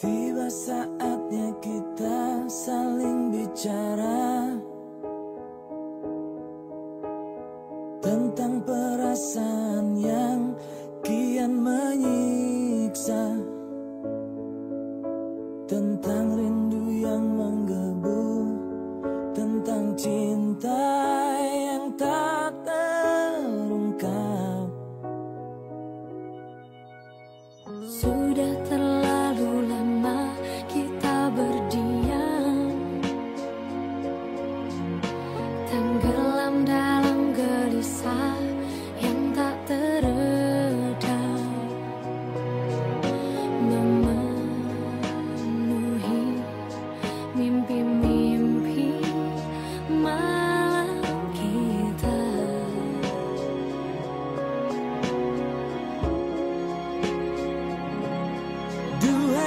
Tiba saatnya kita saling bicara Tentang perasaan yang kian menyiksa Tentang rindu yang menggebu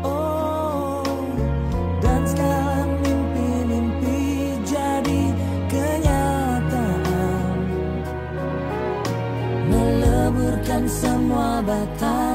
Oh, dan sekarang mimpi-mimpi jadi kenyataan. Meleburkan semua batas.